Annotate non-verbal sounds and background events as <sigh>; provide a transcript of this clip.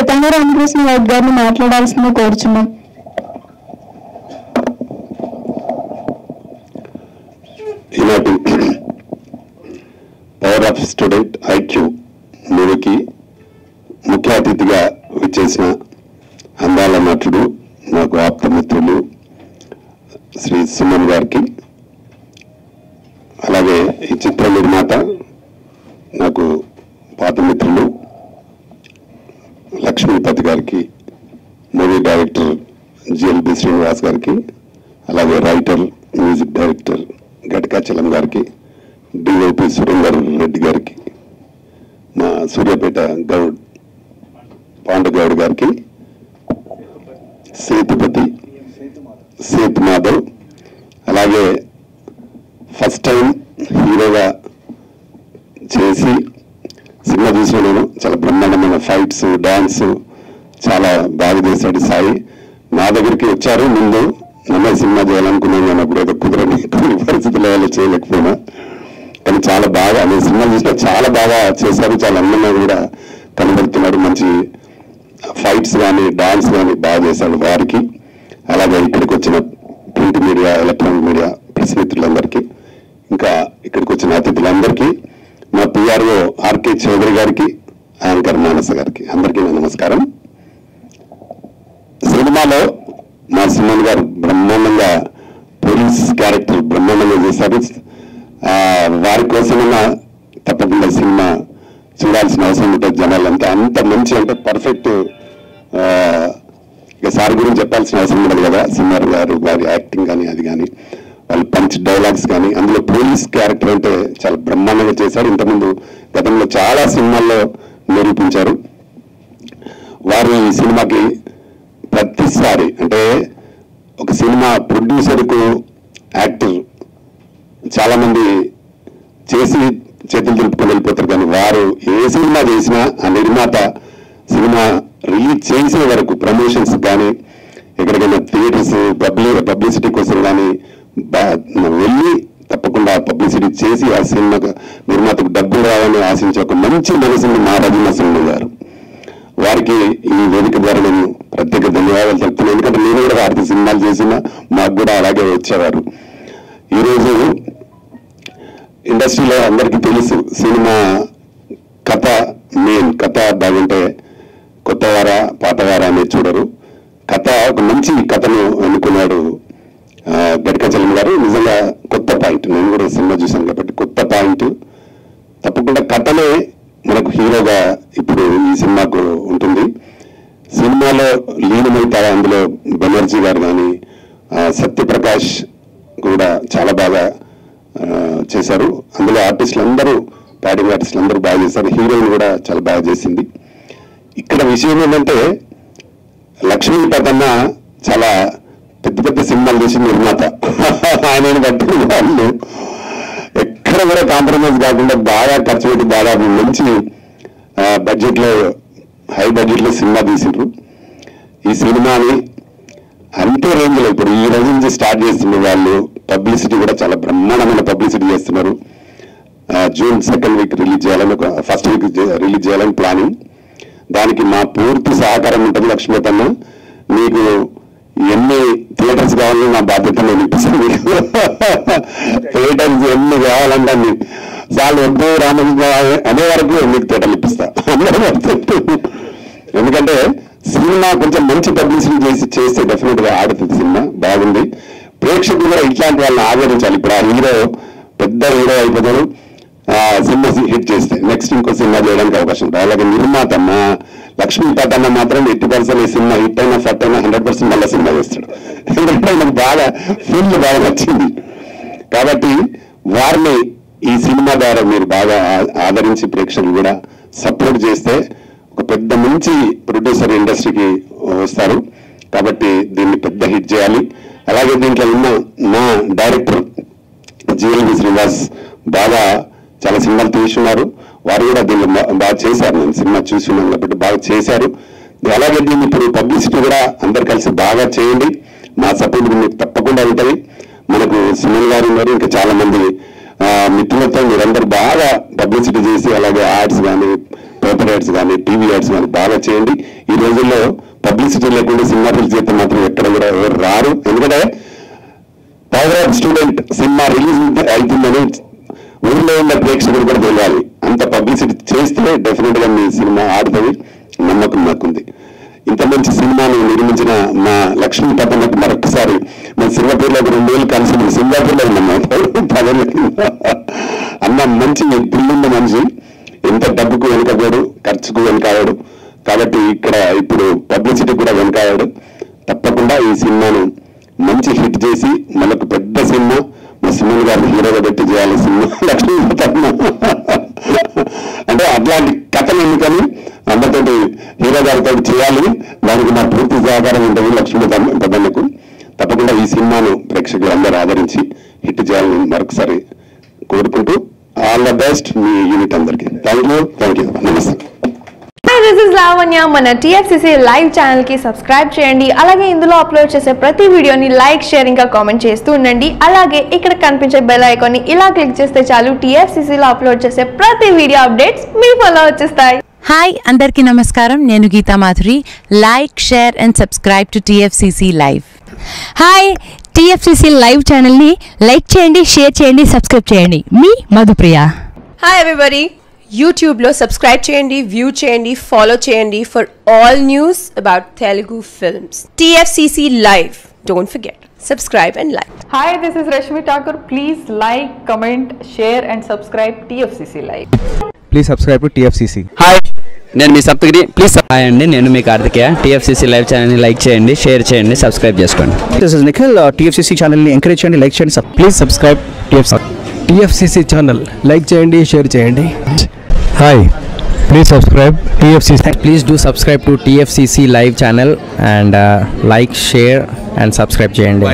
నంబూరు రామకృష్ణ గౌడ్ గారిని మాట్లాడాల్సిందిగా కోరుచున్నాం. ఈనాటి పవర్ ఆఫ్ స్టూడెంట్ ఐక్యూ మూవీకి ముఖ్య అతిథిగా వచ్చేసిన అందాల నటుడు నాకు ఆప్త మిత్రులు శ్రీ సుమన్ గారికి అలాగే ఈ చిత్ర నిర్మాత నాకు పాత మిత్రులు గారికి మూవీ డైరెక్టర్ జిఎల్బి శ్రీనివాస్ గారికి అలాగే రైటర్ మ్యూజిక్ డైరెక్టర్ గటకాచలం గారికి డిఓపి సురేందర్ రెడ్డి గారికి మా సూర్యాపేట గౌడ్ పాండగౌడ్ గారికి సేతుపతి సేతు మాధవ్ అలాగే ఫస్ట్ టైం హీరోగా చేసి సినిమా చూసిన నేను చాలా బ్రహ్మాండమైన ఫైట్స్ డ్యాన్స్ చాలా బాగా చేశాడు సాయి. నా దగ్గరికి వచ్చారు ముందు. నన్నే సినిమా చేయాలనుకున్నాను నేను అప్పుడు ఏదో కుదరని <laughs> కొన్ని పరిస్థితుల వల్ల చేయలేకపోయినా. కానీ చాలా బాగా నేను సినిమా చూసిన చాలా బాగా చేశారు. చాలా అందంగా కూడా కనబడుతున్నాడు. మంచి ఫైట్స్ కానీ డాన్స్ కానీ బాగా చేశాడు వారికి. అలాగే ఇక్కడికి వచ్చిన print media electronic media press మిత్రులందరికీ ఇంకా ఇక్కడికి వచ్చిన అతిథులందరికీ మా పిఆర్ఓ ఆర్కే చౌదరి గారికి యాంకర్ మానస గారికి అందరికీ నా నమస్కారం. సినిమాలో మా గారు బ్రహ్మాండంగా పోలీస్ క్యారెక్టర్ బ్రహ్మాండంగా చేశారు. వారి కోసమైనా తప్పకుండా సినిమా చూడాల్సిన అవసరం ఉంటుంది జనాలంతా అంత మంచి అంటే పర్ఫెక్ట్ ఇక సార్ గురించి చెప్పాల్సిన అవసరం ఉండదు కదా. సినిమా గారు వారి యాక్టింగ్ కానీ అది కానీ వాళ్ళు పంచ్ డైలాగ్స్ కానీ అందులో పోలీస్ క్యారెక్టర్ అంటే చాలా బ్రహ్మాండంగా చేశారు. ఇంతకుముందు గతంలో చాలా సినిమాల్లో నిరూపించారు. వారు ఈ సినిమాకి ప్రతిసారి అంటే ఒక సినిమా ప్రొడ్యూసర్కు యాక్టర్ చాలామంది చేసి చేతులు తిరుపుకొని వెళ్ళిపోతారు. కానీ వారు ఏ సినిమా చేసినా ఆ నిర్మాత సినిమా రిలీజ్ చేసే వరకు ప్రమోషన్స్ కానీ ఎక్కడికైనా థియేటర్స్ పబ్లి పబ్లిసిటీ కోసం కానీ వెళ్ళి తప్పకుండా పబ్లిసిటీ చేసి ఆ సినిమాకు నిర్మాతకు డబ్బులు రావాలని ఆశించే ఒక మంచి మనసుని మా రజనసింహ గారు. వారికి ఈ వేదిక ద్వారా నేను ప్రత్యేక ధన్యవాదాలు చెప్తున్నాను. ఎందుకంటే నేను కూడా వారికి సినిమాలు చేసిన మాకు కూడా అలాగే వచ్చేవారు. ఈరోజు ఇండస్ట్రీలో అందరికీ తెలుసు సినిమా కథ మెయిన్ కథ బాగుంటే కొత్తవారా పాతవారా అనేది చూడరు. కథ ఒక మంచి కథను ఎన్నుకున్నాడు గడికచలం గారు. నిజంగా కొత్త పాయింట్. నేను కూడా సినిమా చూశాను కాబట్టి కొత్త పాయింట్. తప్పకుండా కథనే మనకు హీరోగా ఇప్పుడు ఈ సినిమాకు ఉంటుంది. సినిమాలో లీనమవుతారా అందులో బెనర్జీ గారు కానీ సత్యప్రకాష్ కూడా చాలా బాగా చేశారు. అందులో ఆర్టిస్టులు అందరూ ప్యాడింగ్ ఆర్టిస్టులు అందరూ బాగా చేశారు. హీరోయిన్ కూడా చాలా బాగా చేసింది. ఇక్కడ విషయం ఏంటంటే లక్ష్మీపతన్న చాలా పెద్ద పెద్ద సినిమాలు చేసిన నిర్మాత. <laughs> ఆయన పట్టిన వాళ్ళు ఎక్కడ కూడా కాంప్రమైజ్ కాకుండా బాగా ఖర్చు పెట్టి దాదాపు మంచి బడ్జెట్లో హై బడ్జెట్లో సినిమా తీసిండ్రు. ఈ సినిమాని అంతే రేంజ్లో ఇప్పుడు ఈ రోజు నుంచి స్టార్ట్ చేస్తున్న వాళ్ళు. పబ్లిసిటీ కూడా చాలా బ్రహ్మాండమైన పబ్లిసిటీ చేస్తున్నారు. జూన్ సెకండ్ వీక్ రిలీజ్ చేయాలని ఒక ఫస్ట్ వీక్ రిలీజ్ చేయాలని ప్లానింగ్. దానికి మా పూర్తి సహకారం ఉంటుంది లక్ష్మీపతన్న మీకు ఎన్ని థియేటర్స్ కావాలని నా బాధ్యత నేను ఇప్పిస్తాను <laughs> థియేటర్స్ ఎన్ని కావాలంటే అన్ని చాలు వద్దు రామకృష్ణ అనే వరకు మీకు థియేటర్లు ఎందుకంటే సినిమా కొంచెం మంచి పబ్లిసిటీ చేసి చేస్తే డెఫినెట్గా ఆడుతుంది సినిమా బాగుంది. ప్రేక్షకులు కూడా ఇట్లాంటి వాళ్ళని ఆదరించాలి. ఇప్పుడు ఆ హీరో పెద్ద హీరో అయిపోతాడు ఆ సినిమా హిట్ చేస్తే. నెక్స్ట్ ఇంకో సినిమా చేయడానికి అవకాశం. ఉంటుంది అలాగే నిర్మాత మా లక్ష్మీ పతన్న మాత్రం ఎట్టి పర్సెంట్ ఈ సినిమా హిట్ అయినా ఫట్ అయినా హండ్రెడ్ పర్సెంట్ మళ్ళీ సినిమా చేస్తాడు. ఎందుకంటే నాకు బాగా ఫీల్ బాగా నచ్చింది. కాబట్టి వారిని ఈ సినిమా ద్వారా మీరు బాగా ఆ- ఆదరించి ప్రేక్షకులు కూడా సపోర్ట్ చేస్తే ఒక పెద్ద మంచి ప్రొడ్యూసర్ ఇండస్ట్రీకి వస్తారు. కాబట్టి దీన్ని పెద్ద హిట్ చేయాలి. అలాగే దీంట్లో ఉన్న నా డైరెక్టర్ జిఎల్వి శ్రీనివాస్ బాగా చాలా సినిమాలు తీసుకున్నారు వారు కూడా దీన్ని బాగా చేశారు. నేను సినిమా చూసి కాబట్టి బాగా చేశారు. అలాగే దీన్ని ఇప్పుడు పబ్లిసిటీ కూడా అందరు కలిసి బాగా చేయండి. మా సపోర్ట్ మీకు తప్పకుండా ఉంటుంది. మనకు సునీల్ గారు ఉన్నారు. ఇంకా చాలా మంది మిత్రులతో మీరందరూ బాగా పబ్లిసిటీ చేసి అలాగే యాడ్స్ కానీ పేపర్ యాడ్స్ కానీ టీవీ యాడ్స్ కానీ బాగా చేయండి. ఈ రోజుల్లో పబ్లిసిటీ లేకుండా సినిమా రిలీజ్ చేస్తే మాత్రం ఎక్కడ కూడా ఎవరు రారు. ఎందుకంటే power of student cinema release అవుతుందని ఊళ్ళో ఉన్న ప్రేక్షకులు కూడా తెలియాలి. అంత పబ్లిసిటీ చేస్తే డెఫినెట్గా మీ సినిమా ఆడుతుంది. నమ్మకం నాకుంది ఇంత మంచి సినిమాను నిర్మించిన మా లక్ష్మీ పదమ్మకి మరొకసారి మా సింగపూర్లో ఒక రెండు వేలు కలిసి మేము సింగపూర్లో ఉన్నాం పదవి. అన్న మంచి పిల్లున్న మనిషి. ఎంత డబ్బుకు వెనుకపోడు ఖర్చుకు వెనుకాడు కాబట్టి ఇక్కడ ఇప్పుడు పబ్లిసిటీ కూడా వెనుకాడు తప్పకుండా ఈ సినిమాను మంచి హిట్ చేసి మనకు పెద్ద సినిమా మా సునీల్ గారిని హీరోగా పెట్టి చేయాలి సినిమా. లక్ష్మీ పద్మ అంటే అట్లాంటి కథలు ఎందుకని? అందరితోటి హీరో గారితో చేయాలి. దానికి నా పూర్తి సహకారం ఉంటుంది లక్ష్మీ పదమ్మకు తప్పకుండా ఈ సినిమాను ప్రేక్షకులు అందరూ ఆదరించి హిట్ చేయాలని మరొకసారి కోరుకుంటూ ఆల్ ద బెస్ట్ మీ యూనిట్ అందరికీ. Thank you thank you namaste. This is Lavanya మన టీఎఫ్సిసి లైవ్ ఛానల్కి సబ్స్క్రైబ్ చేయండి. అలాగే ఇందులో అప్లోడ్ చేసే ప్రతి వీడియోని లైక్ షేర్ ఇంకా కామెంట్ చేస్తూ ఉండండి. అలాగే ఇక్కడ కనిపించే బెల్ ఐకాన్ని ఇలా క్లిక్ చేస్తే చాలు టీఎఫ్సిసిలో అప్లోడ్ చేసే ప్రతి వీడియో అప్డేట్స్ మీ ఫోన్లో వచ్చేస్తాయి. హాయ్ అందరికీ నమస్కారం. నేను Geetha Madhuri. Like share and subscribe to TFCC live. Hi TFCC live ఛానల్ని లైక్ చేయండి షేర్ చేయండి సబ్స్క్రైబ్ చేయండి. మీ మధుప్రియ. హాయ్ ఎవ్రీబడి యూట్యూబ్లో సబ్స్క్రైబ్ చేయండి వ్యూ చేయండి ఫాలో చేయండి for all news about Telugu films TFCC live. Don't forget subscribe and like Hi, this is Rashmi Thakur. Please like, comment, share, and subscribe TFCC Live. Please subscribe to TFCC hi నేను మీ Saptagiri please hi అండి నేను మీ Karthikeya. TFCC live ఛానల్ని like చేయండి share చేయండి subscribe చేసుకోండి. This is Nikhil TFCC ఛానల్ని ఎంకరేజ్ చేయండి లైక్ చేయండి please subscribe TFC TFCC channel like చేయండి షేర్ చేయండి. Hi please subscribe TFCC please do subscribe to TFCC live channel and like share and subscribe చేయండి.